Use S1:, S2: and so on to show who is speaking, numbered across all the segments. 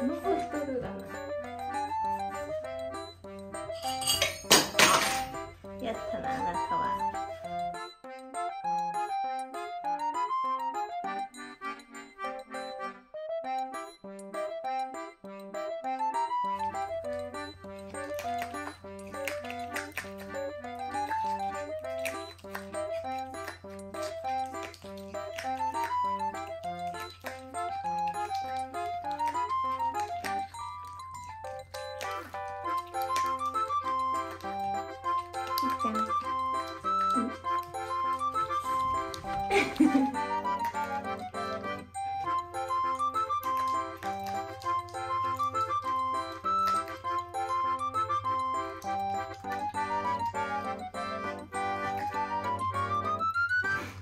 S1: やったなあなたは。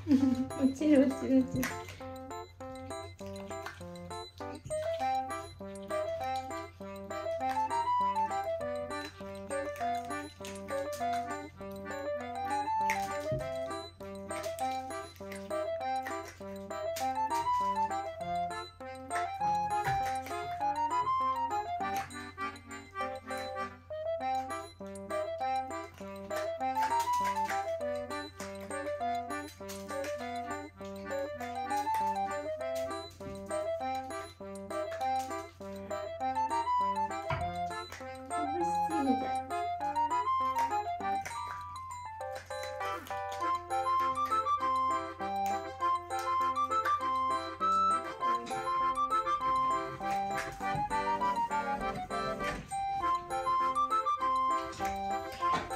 S1: 落ちる落ちる落 ちる。や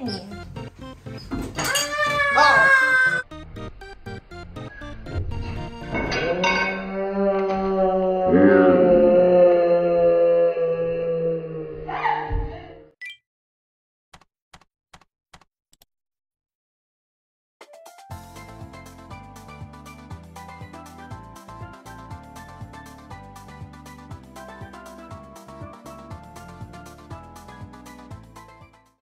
S1: 你。